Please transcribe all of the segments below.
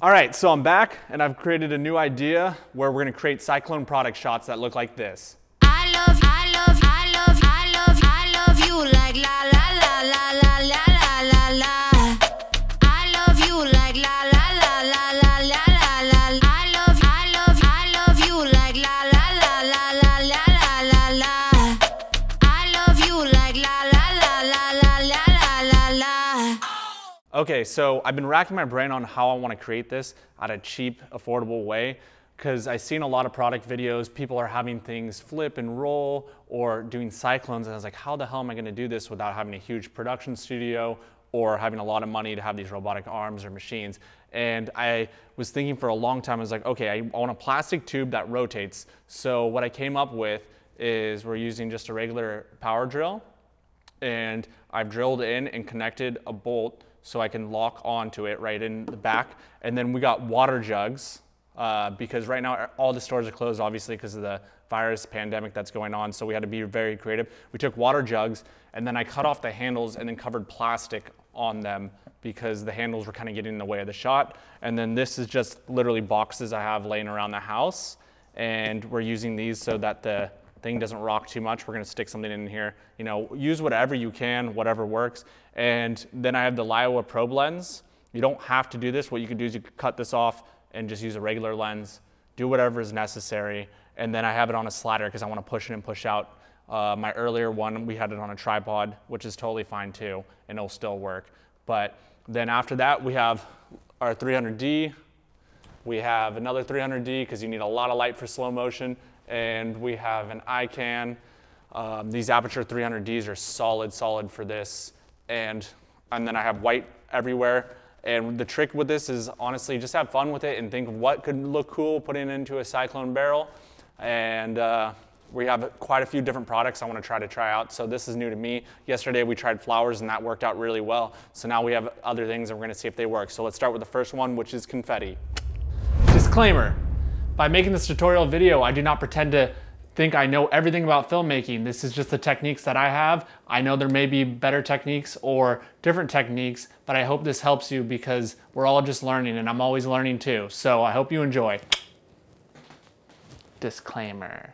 All right, so I'm back and I've created a new idea where we're gonna create cyclone product shots that look like this. I love, I love, I love, I love, I love you like la la la Okay, so I've been racking my brain on how I want to create this at a cheap, affordable way because I've seen a lot of product videos. People are having things flip and roll or doing cyclones, and I was like, how the hell am I going to do this without having a huge production studio or having a lot of money to have these robotic arms or machines? And I was thinking for a long time, I was like, okay, I want a plastic tube that rotates. So what I came up with is we're using just a regular power drill and I've drilled in and connected a bolt so I can lock onto it right in the back. And then we got water jugs uh, because right now all the stores are closed, obviously, because of the virus pandemic that's going on. So we had to be very creative. We took water jugs and then I cut off the handles and then covered plastic on them because the handles were kind of getting in the way of the shot. And then this is just literally boxes I have laying around the house. And we're using these so that the thing doesn't rock too much. We're gonna stick something in here. You know, use whatever you can, whatever works. And then I have the Laowa probe lens. You don't have to do this. What you could do is you could cut this off and just use a regular lens, do whatever is necessary. And then I have it on a slider because I wanna push in and push out. Uh, my earlier one, we had it on a tripod, which is totally fine too, and it'll still work. But then after that, we have our 300D, we have another 300D because you need a lot of light for slow motion. And we have an iCan. Um, these Aputure 300Ds are solid, solid for this. And, and then I have white everywhere. And the trick with this is honestly just have fun with it and think of what could look cool putting into a cyclone barrel. And uh, we have quite a few different products I want to try to try out. So this is new to me. Yesterday we tried flowers and that worked out really well. So now we have other things and we're going to see if they work. So let's start with the first one, which is confetti. Disclaimer, by making this tutorial video, I do not pretend to think I know everything about filmmaking. This is just the techniques that I have. I know there may be better techniques or different techniques, but I hope this helps you because we're all just learning and I'm always learning too. So I hope you enjoy. Disclaimer.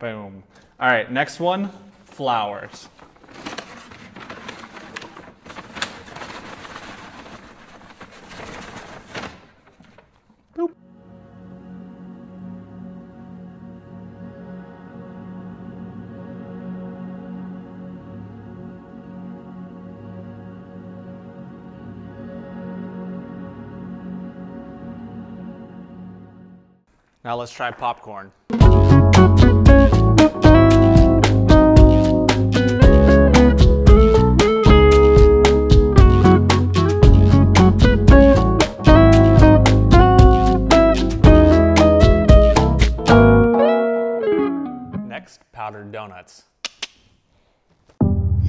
Boom. All right, next one, flowers. Now let's try popcorn.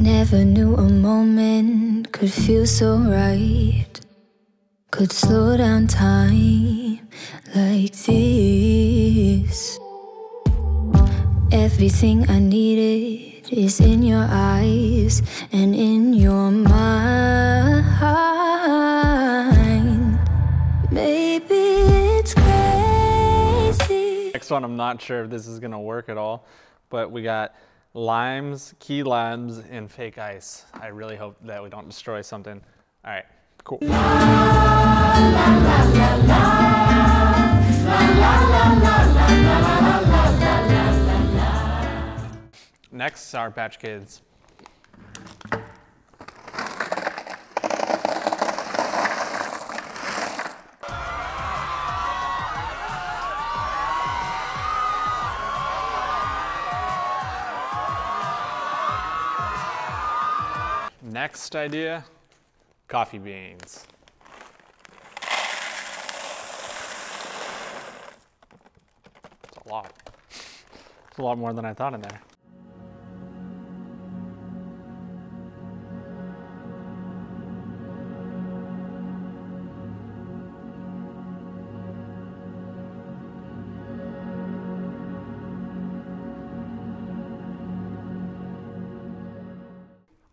Never knew a moment could feel so right. Could slow down time like this. Everything I needed is in your eyes and in your mind. Maybe it's crazy. Next one, I'm not sure if this is gonna work at all, but we got limes, key limes, and fake ice. I really hope that we don't destroy something. All right, cool. Next, Sour Patch Kids. next idea, coffee beans. That's a lot. It's a lot more than I thought in there.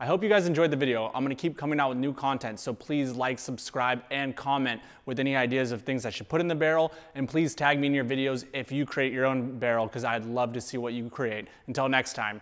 Hope you guys enjoyed the video. I'm gonna keep coming out with new content, so please like, subscribe, and comment with any ideas of things I should put in the barrel, and please tag me in your videos if you create your own barrel, because I'd love to see what you create. Until next time,